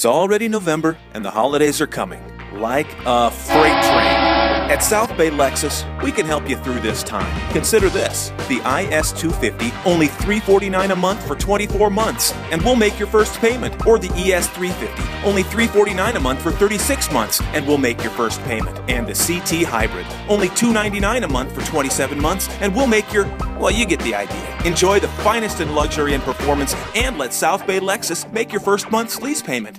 It's already November and the holidays are coming. Like a freight train. At South Bay Lexus, we can help you through this time. Consider this the IS250, only $349 a month for 24 months, and we'll make your first payment. Or the ES350, only $349 a month for 36 months, and we'll make your first payment. And the CT Hybrid, only $299 a month for 27 months, and we'll make your, well, you get the idea. Enjoy the finest in luxury and performance, and let South Bay Lexus make your first month's lease payment.